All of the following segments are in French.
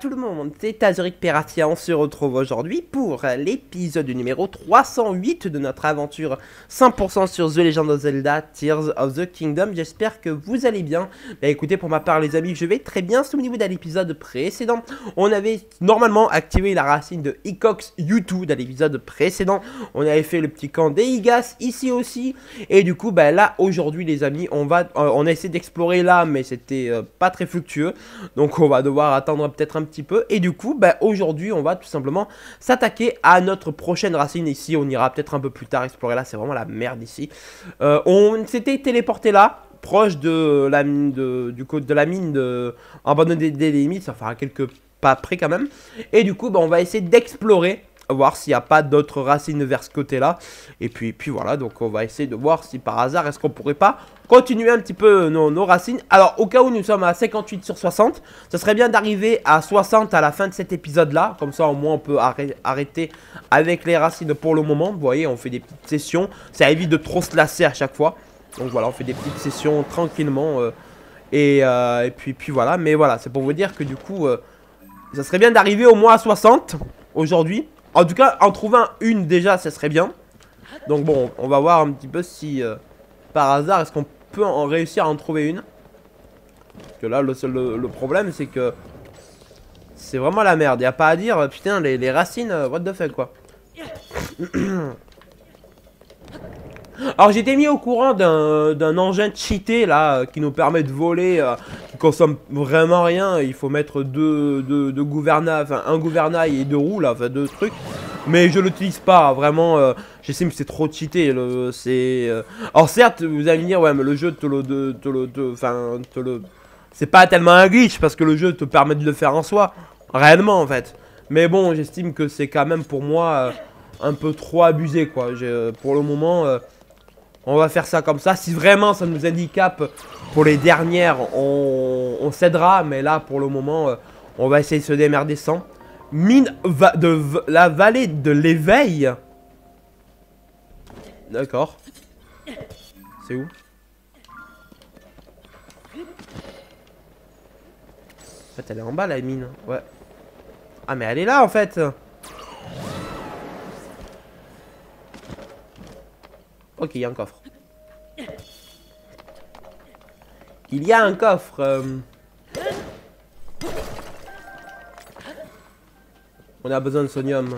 Tout le monde, c'est Azuric Peratia, on se retrouve aujourd'hui pour l'épisode numéro 308 de notre aventure 100% sur The Legend of Zelda Tears of the Kingdom. J'espère que vous allez bien. Bah écoutez, pour ma part les amis, je vais très bien. Souvenez-vous de l'épisode précédent, on avait normalement activé la racine de Ecox U2 dans l'épisode précédent. On avait fait le petit camp des Igas ici aussi. Et du coup, bah là, aujourd'hui les amis, on va, euh, on a essayé d'explorer là, mais c'était euh, pas très fructueux. Donc on va devoir attendre peut-être un petit peu. Et du coup, bah, aujourd'hui, on va tout simplement s'attaquer à notre prochaine racine ici. On ira peut-être un peu plus tard explorer là. C'est vraiment la merde ici. Euh, on s'était téléporté là proche de la mine de, du côté de la mine de des, limites, ça fera quelques pas près quand même. Et du coup, bah, on va essayer d'explorer voir s'il n'y a pas d'autres racines vers ce côté-là. Et puis, puis voilà, donc on va essayer de voir si par hasard, est-ce qu'on pourrait pas continuer un petit peu nos, racines. Alors, au cas où nous sommes à 58 sur 60, ce serait bien d'arriver à 60 à la fin de cet épisode-là. Comme ça, au moins, on peut arrêter avec les racines pour le moment. Vous voyez, on fait des petites sessions. Ça évite de trop se lasser à chaque fois. Donc voilà, on fait des petites sessions tranquillement. Euh, euh, et, puis, puis voilà, mais voilà, c'est pour vous dire que du coup, euh, ça serait bien d'arriver au moins à 60 aujourd'hui. En tout cas, en trouvant une déjà, ça serait bien. Donc bon, on va voir un petit peu si, euh, par hasard, est-ce qu'on peut en réussir à en trouver une. Parce que là, le, seul, le, problème, c'est que c'est vraiment la merde. Y a pas à dire, putain, les, les racines, euh, what the fuck, quoi. Alors j'étais mis au courant d'un engin cheaté là euh, qui nous permet de voler, euh, qui consomme vraiment rien. Il faut mettre deux, deux, gouvernails, enfin un gouvernail et deux roues là, enfin deux trucs. Mais je l'utilise pas, vraiment. Euh, J'estime que c'est trop cheaté. C'est. Alors certes, vous allez me dire ouais, mais le jeu te le, te le, te le. C'est pas tellement un glitch parce que le jeu te permet de le faire en soi, réellement en fait. Mais bon, j'estime que c'est quand même pour moi un peu trop abusé quoi. Pour le moment. On va faire ça comme ça. Si vraiment ça nous handicape pour les dernières, on, cédera. Mais là, pour le moment, euh, on va essayer de se démerder sans. Mine de la vallée de l'éveil. D'accord. C'est où? En fait, elle est en bas, la mine. Ouais. Ah, mais elle est là, en fait. Ok, il y a un coffre. Il y a un coffre. Euh. On a besoin de sonium.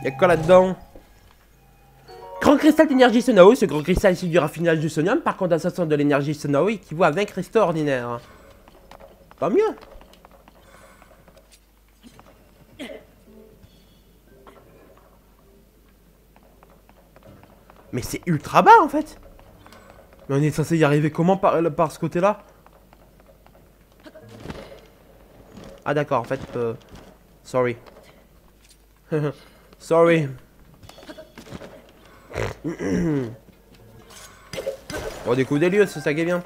Il y a quoi là-dedans? Grand cristal d'énergie Sonaoi. Ce grand cristal issu du raffinage du sonium, par condensation de l'énergie Sonaoi, équivaut à 20 cristaux ordinaires. Pas mieux. Mais c'est ultra bas en fait Mais on est censé y arriver comment par, par ce côté-là? Ah d'accord, en fait... Euh... Sorry. Sorry. on découvre des lieux, c'est ça qui est bien.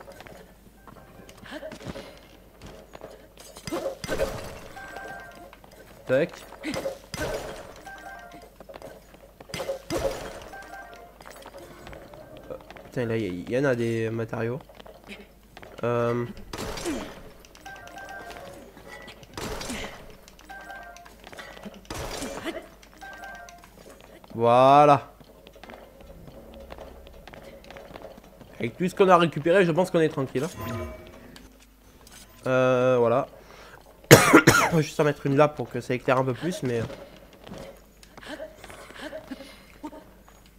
Tac. Là, il y, en a des matériaux. Euh... Voilà. Avec tout ce qu'on a récupéré, je pense qu'on est tranquille. Hein. Euh, voilà. On va juste en mettre une là pour que ça éclaire un peu plus, mais...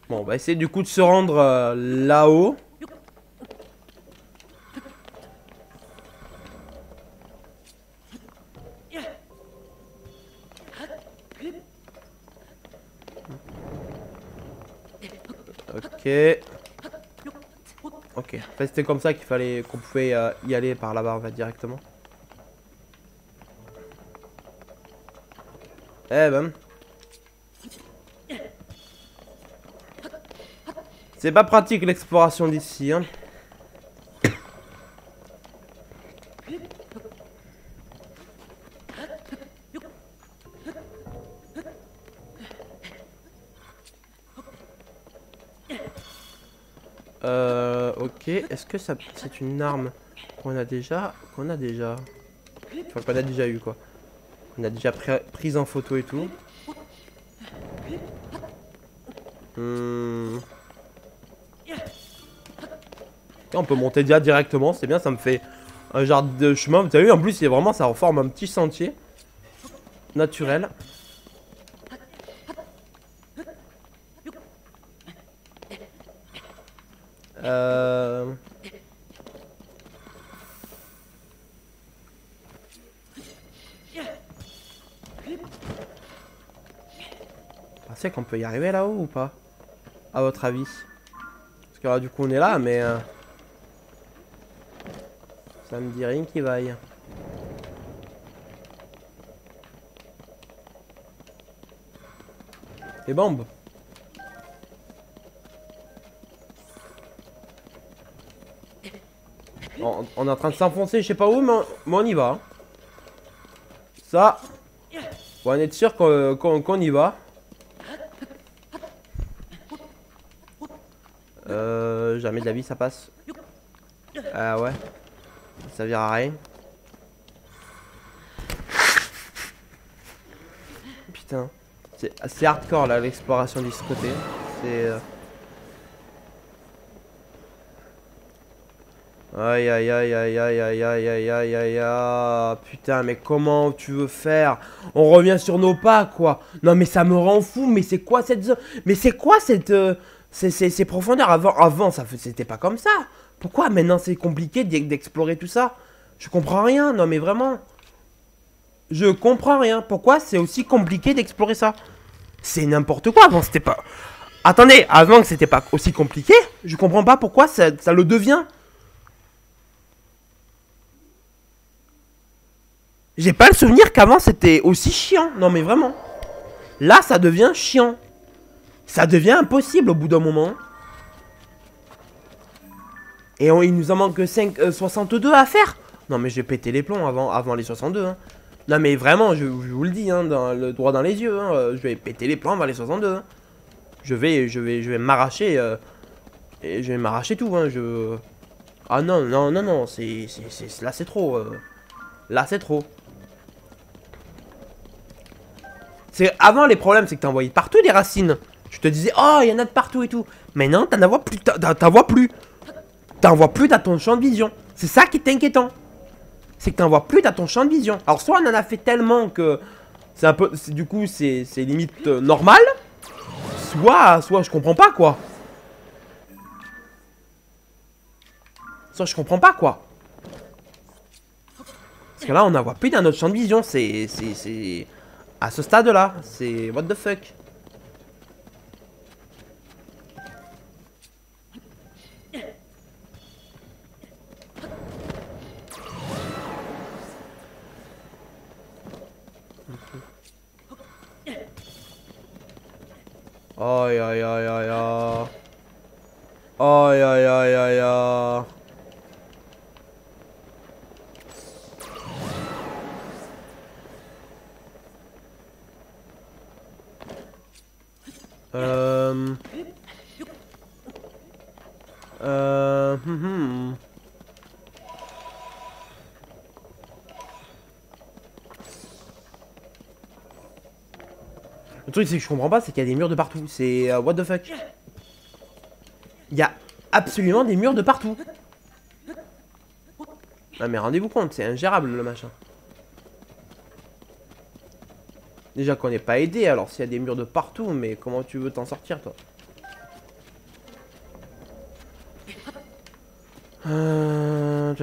Bon, on va essayer du coup de se rendre euh, là-haut. Ok. Ok. En fait, c'était comme ça qu'il fallait qu'on pouvait euh, y aller par là-bas, directement. Eh ben. C'est pas pratique l'exploration d'ici, hein. Euh, ok. Est-ce que ça c'est une arme Qu'on a déjà. Qu'on a déjà? Qu'on a déjà eu quoi. On a déjà pris, prise en photo et tout. Hmm. On peut monter déjà directement, c'est bien, ça me fait un genre de chemin. Vous avez vu, en plus, c'est vraiment, ça reforme un petit sentier naturel. Euh... Pensez qu'on peut y arriver là-haut ou pas À votre avis? Parce que là, du coup, on est là, mais... Euh, ça me dit rien qui vaille. Les bombes on, est en train de s'enfoncer, je sais pas où, mais on, y va. Ça, on est sûr qu'on y va. Euh, jamais de la vie ça passe. Ah ouais. Ça servira à rien. Putain. C'est assez hardcore là l'exploration de ce côté. C'est... Euh, Aïe aïe aïe aïe aïe aïe aïe aïe aïe aïe aïe Putain mais comment tu veux faire On revient sur nos pas quoi Non mais ça me rend fou mais c'est quoi cette Mais c'est quoi cette... Euh, ces, profondeurs avant, avant ça c'était pas comme ça. Pourquoi maintenant c'est compliqué d'explorer tout ça? Je comprends rien. Non mais vraiment. Je comprends rien. Pourquoi c'est aussi compliqué d'explorer ça? C'est n'importe quoi. Avant c'était pas... Attendez, avant que c'était pas aussi compliqué, je comprends pas pourquoi ça le devient. J'ai pas le souvenir qu'avant c'était aussi chiant. Non mais vraiment. Là ça devient chiant. Ça devient impossible au bout d'un moment. Et il nous en manque 5, 62 euh, à faire. Non mais j'ai pété les plombs avant, avant les 62. Hein. Non mais vraiment, je, vous le dis, hein, dans le droit dans les yeux. Hein, euh, je vais péter les plombs avant les 62. Hein. Je vais, je vais, je vais m'arracher. Euh, et je vais m'arracher tout. Je... Ah non, non, non, non. c'est, là c'est trop. Là c'est trop. C'est avant les problèmes, c'est que t'en voyais partout des racines. Je te disais, oh, il y en a de partout et tout. Mais non, t'en vois plus. T'en vois plus. T'en vois plus dans ton champ de vision. C'est ça qui est inquiétant. C'est que t'en vois plus dans ton champ de vision. Alors, soit on en a fait tellement que c'est un peu. Du coup, c'est limite euh, normal. Soit, soit je comprends pas quoi. Soit je comprends pas quoi. Parce que là, on en voit plus dans notre champ de vision. C'est. C'est. À ce stade-là, c'est... What the fuck Ay ay ay ay ay. Ay ay ay ay ay. Um. Uh, hmm. hmm. Le truc c'est que je comprends pas, c'est qu'il y a des murs de partout. C'est... Euh, what the fuck Il y a absolument des murs de partout. Ah mais rendez-vous compte, c'est ingérable le machin. Déjà qu'on n'est pas aidé, alors s'il y a des murs de partout, mais comment tu veux t'en sortir, toi? Euh...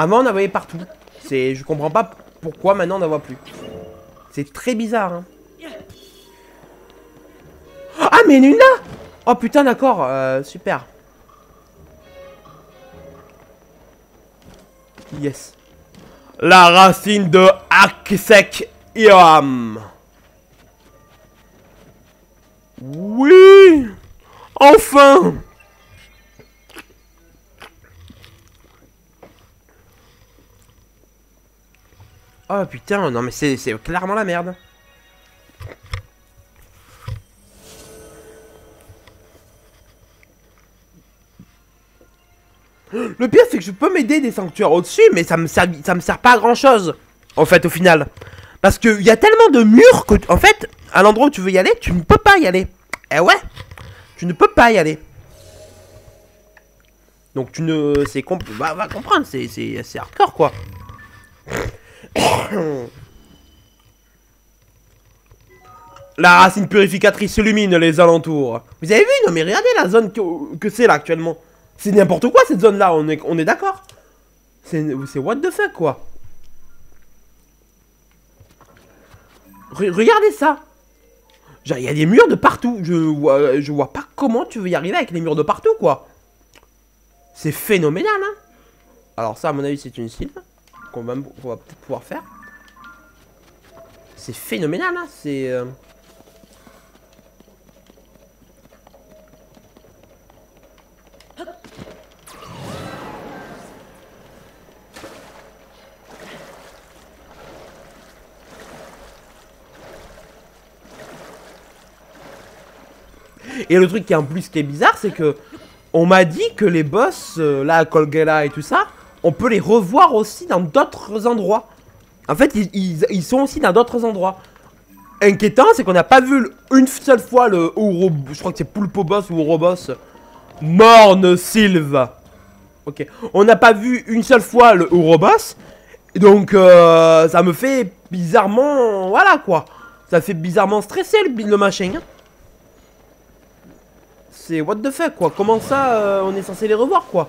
Avant, on en voyait partout. C'est, Je comprends pas pourquoi maintenant on n'en voit plus. C'est très bizarre. Hein. Ah, mais Nuna Oh putain, d'accord. Euh, super. Yes. La racine de Akisek Iram. Oui Enfin Oh putain, non mais c'est clairement la merde. Le pire c'est que je peux m'aider des sanctuaires au-dessus mais ça me, sert, ça me sert pas à grand chose en fait au final. Parce qu'il y a tellement de murs que en fait à l'endroit où tu veux y aller tu ne peux pas y aller. Eh ouais Tu ne peux pas y aller. Donc tu ne... C'est... Comp... Bah, va comprendre, c'est hardcore quoi. La racine purificatrice illumine les alentours. Vous avez vu Non mais regardez la zone que, c'est là actuellement. C'est n'importe quoi cette zone là, on est, d'accord. C'est what the fuck quoi. Re- regardez ça. Genre il y a des murs de partout. Je vois, je vois pas comment tu veux y arriver avec les murs de partout quoi. C'est phénoménal hein. Alors ça à mon avis c'est une cible qu'on va, peut-être pouvoir faire. C'est phénoménal hein. C'est... euh, Et le truc qui est en plus qui est bizarre, c'est que on m'a dit que les boss, euh, là, Colgela et tout ça, on peut les revoir aussi dans d'autres endroits. En fait, ils, sont aussi dans d'autres endroits. Inquiétant, c'est qu'on n'a pas vu une seule fois le je crois que c'est Pulpo Boss ou Ouroboss, Morne Sylve. Ok. On n'a pas vu une seule fois le Ouroboss. Donc, euh, ça me fait bizarrement. Voilà quoi. Ça fait bizarrement stresser le, le machin. hein. C'est what the fuck quoi. Comment ça euh, on est censé les revoir quoi?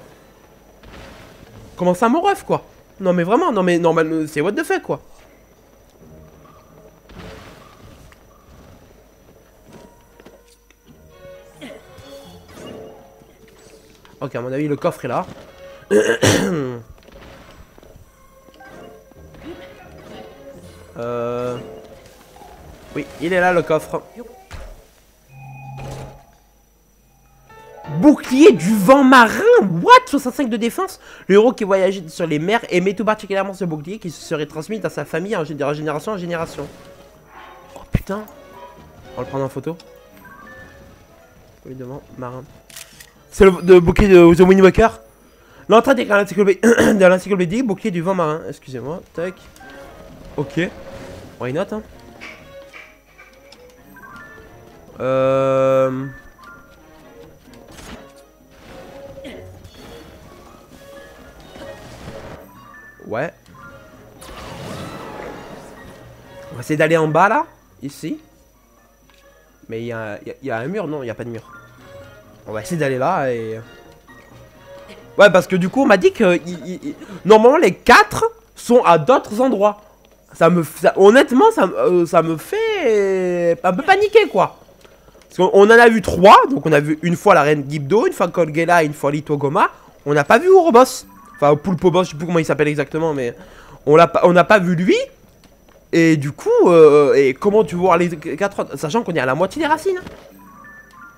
Comment ça mon ref quoi Non mais vraiment, non mais normal, c'est what the fuck quoi. Ok, à mon avis, le coffre est là. euh... Oui, il est là, le coffre. Bouclier du vent marin What? 65 de défense Le héros qui voyageait sur les mers aimait tout particulièrement ce bouclier qui se serait transmis dans sa famille en génération en génération. Oh putain On va le prendre en photo. Oui, devant, marin. C'est le, bouclier de The Wind Walker L'entrée de l'encyclopédie, bouclier du vent marin. Excusez-moi, tac. Ok. Why not, hein? Euh... Ouais. On va essayer d'aller en bas là, ici. Mais il y, a- y a- un mur, non, il n'y a pas de mur. On va essayer d'aller là et... Ouais, parce que du coup, on m'a dit que normalement les 4 sont à d'autres endroits. Ça me, honnêtement, ça, euh, ça me fait un peu paniquer quoi. Parce qu'on on en a vu 3, donc on a vu une fois la reine Gibdo, une fois Colgela, une fois Litogoma. On n'a pas vu Ouroboss. Enfin, Pulpo Boss, je sais plus comment il s'appelle exactement, mais on l'a on n'a pas vu lui. Et du coup, euh, et comment tu voir les 4 autres Sachant qu'on est à la moitié des racines.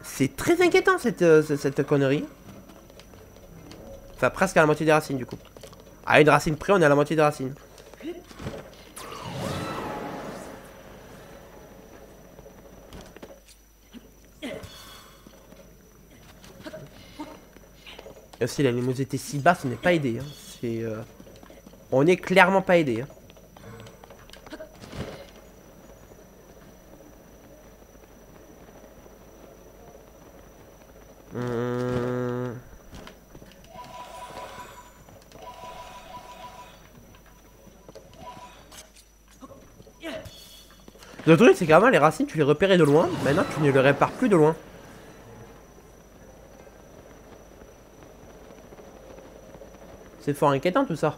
C'est très inquiétant cette, euh, cette connerie. Enfin, presque à la moitié des racines du coup. À une racine près, on est à la moitié des racines. Et aussi, la luminosité si basse, on n'est pas aidé. hein. Euh, On est clairement pas aidé. hein. Hum. Le truc, c'est qu'avant, les racines, tu les repérais de loin. Maintenant, tu ne les répares plus de loin. C'est fort inquiétant tout ça.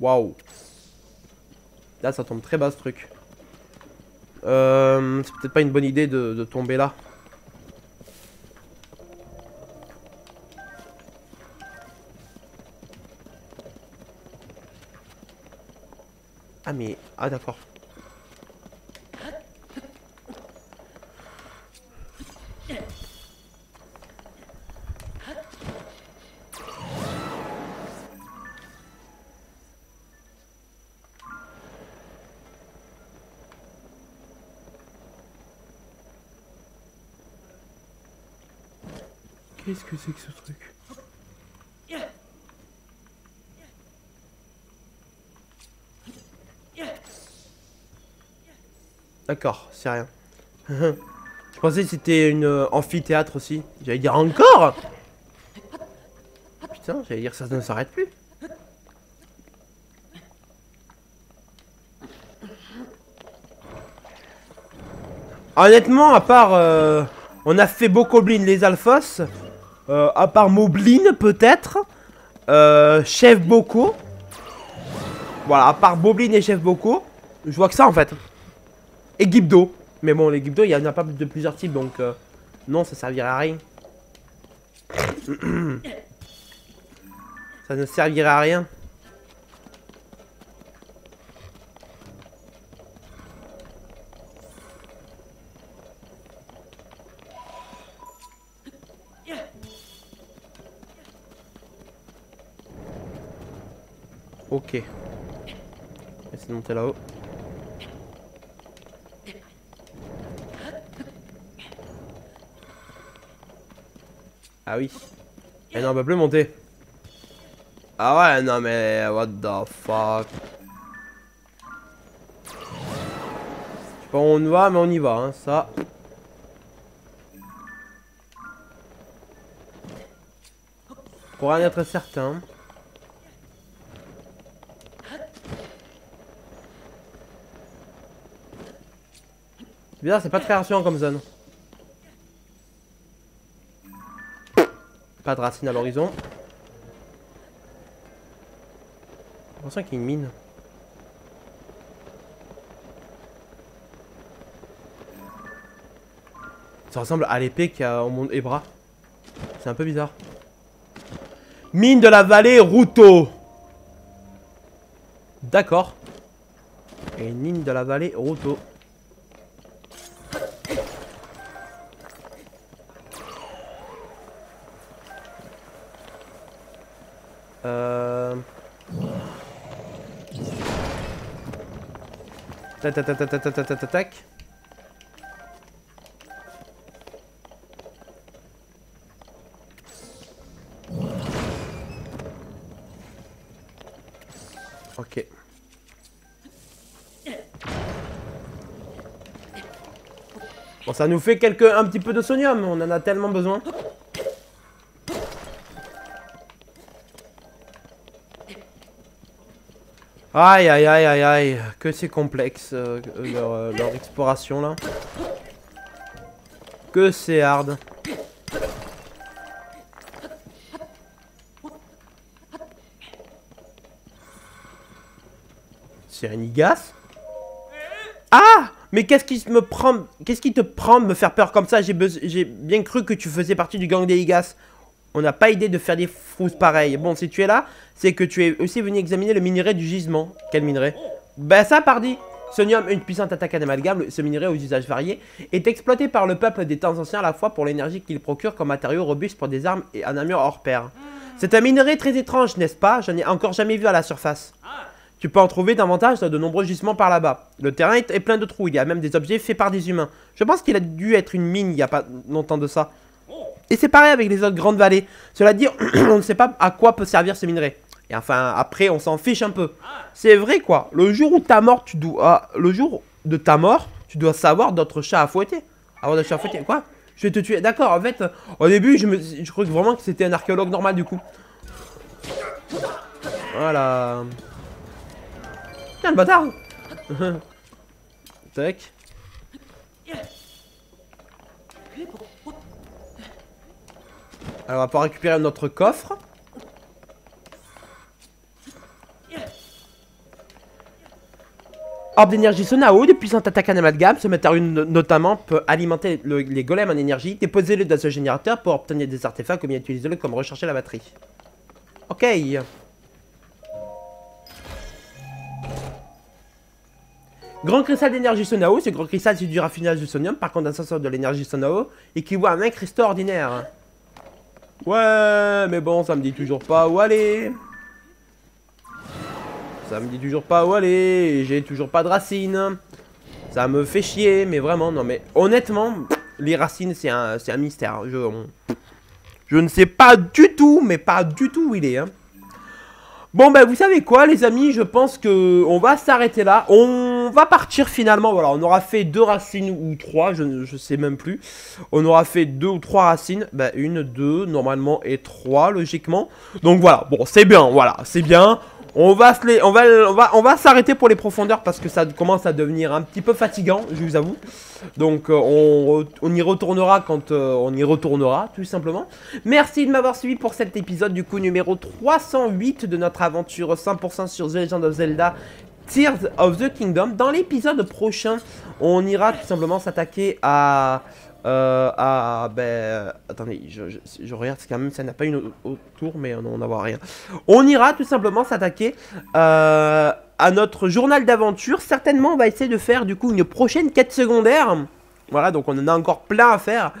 Waouh. Là, ça tombe très bas ce truc. Euh, c'est peut-être pas une bonne idée de, de tomber là. Ah mais... Ah d'accord. Qu'est-ce que c'est que ce truc? D'accord, c'est rien. Je pensais que c'était une euh, amphithéâtre aussi. J'allais dire encore Putain, j'allais dire ça ne s'arrête plus. Honnêtement, à part... Euh, on a fait Bokoblin les Alphos. Euh, à part Moblin, peut-être. Euh, Chef Boko. Voilà, à part Boblin et Chef Boko. Je vois que ça, en fait. Et Gibdo. Mais bon, les Gibdo, il y en a pas de plusieurs types, donc... Euh, non, ça servirait à rien. ça ne servirait à rien. Ok. Essayer de monter là-haut. Ah oui. Et non, on peut plus monter. Ah ouais, non mais what the fuck. Je sais pas où on va, mais on y va, hein, ça. Pour rien être certain. Bizarre, c'est pas très rassurant comme zone. Pas de racine à l'horizon. J'ai l'impression qu'il y a une mine. Ça ressemble à l'épée qu'il y a au monde bras. C'est un peu bizarre. Mine de la vallée Ruto. D'accord. Et une mine de la vallée Ruto. Tac, tac, tac. Ok. Bon, ça nous fait quelques, un petit peu de sonium, on en a tellement besoin. Aïe aïe aïe aïe aïe, que c'est complexe euh, euh, leur, exploration là. Que c'est hard. C'est Nigas Ah Mais Qu'est-ce qui te prend de me faire peur comme ça? J'ai bien cru que tu faisais partie du gang des Igas. On n'a pas idée de faire des frousses pareilles. Bon, si tu es là, c'est que tu es aussi venu examiner le minerai du gisement. Quel minerai Ben ça, pardi Sonium, une puissante attaque d'amalgame, ce minerai aux usages variés, est exploité par le peuple des temps anciens à la fois pour l'énergie qu'il procure comme matériau robuste pour des armes et un armure hors pair. C'est un minerai très étrange, n'est-ce pas? Je ai encore jamais vu à la surface. Tu peux en trouver davantage dans de nombreux gisements par là-bas. Le terrain est plein de trous, il y a même des objets faits par des humains. Je pense qu'il a dû être une mine il n'y a pas longtemps de ça. Et c'est pareil avec les autres grandes vallées. Cela dit, on ne sait pas à quoi peut servir ce minerai. Et enfin, après, on s'en fiche un peu. C'est vrai, quoi. Le jour où ta mort, tu dois... le jour de ta mort, tu dois savoir d'autres chats à fouetter. Avoir des chats à fouetter. Quoi? Je vais te tuer. D'accord, en fait, au début, je, me... je croyais vraiment que c'était un archéologue normal, du coup. Voilà. Tiens, le bâtard Tac. Alors, on va pouvoir récupérer notre coffre. Orbe d'énergie Sonao, de puissantes attaques en amalgame. Ce matériau notamment peut alimenter les golems en énergie. Déposez-le dans ce générateur pour obtenir des artefacts ou bien utiliser-le comme recharger la batterie. Ok. Grand cristal d'énergie Sonao. Ce grand cristal, c'est du raffinage du sonium par condensation de l'énergie Sonao équivaut à un cristaux ordinaire. Ouais, mais bon, ça me dit toujours pas où aller. Ça me dit toujours pas où aller. J'ai toujours pas de racines. Ça me fait chier, mais vraiment, non mais honnêtement, les racines, c'est un, mystère. Je, Je ne sais pas du tout, mais pas du tout où il est. Hein. Bon ben vous savez quoi les amis, je pense que on va s'arrêter là. On va partir finalement, voilà, on aura fait deux racines ou trois, je ne sais même plus. On aura fait deux ou trois racines, ben une, deux, normalement et trois logiquement. Donc voilà, bon c'est bien, voilà, c'est bien. On va on on on s'arrêter pour les profondeurs parce que ça commence à devenir un petit peu fatigant, je vous avoue. Donc euh, on, on, y retournera quand euh, on y retournera, tout simplement. Merci de m'avoir suivi pour cet épisode du coup numéro 308 de notre aventure 100% sur The Legend of Zelda Tears of the Kingdom. Dans l'épisode prochain, on ira tout simplement s'attaquer à euh, ben... Attendez, je, regarde quand même, ça n'a pas une autour, mais on n'en voit rien. On ira tout simplement s'attaquer euh, à notre journal d'aventure. Certainement, on va essayer de faire du coup une prochaine quête secondaire. Voilà, donc on en a encore plein à faire.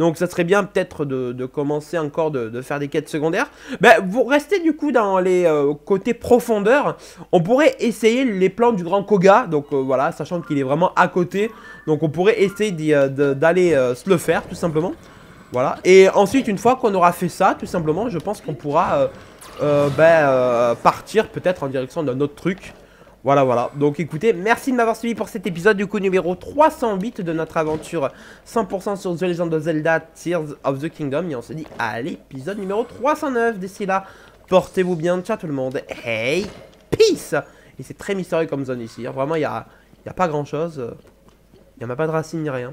Donc ça serait bien peut-être de, commencer encore de, faire des quêtes secondaires. Ben, vous restez du coup dans les euh, côtés profondeur. On pourrait essayer les plans du Grand Koga. Donc euh, voilà, sachant qu'il est vraiment à côté. Donc on pourrait essayer euh, d'aller se le faire tout simplement. Voilà. Et ensuite, une fois qu'on aura fait ça, tout simplement, je pense qu'on pourra ben, partir peut-être en direction d'un autre truc. Voilà, voilà. Donc écoutez, merci de m'avoir suivi pour cet épisode du coup numéro 308 de notre aventure 100% sur The Legend of Zelda Tears of the Kingdom. Et on se dit à l'épisode numéro 309. D'ici là, portez-vous bien. Ciao tout le monde. Hey, peace Et c'est très mystérieux comme zone ici. Hein. Vraiment, il n'y a, y a pas grand-chose. Il n'y a pas de racines ni rien.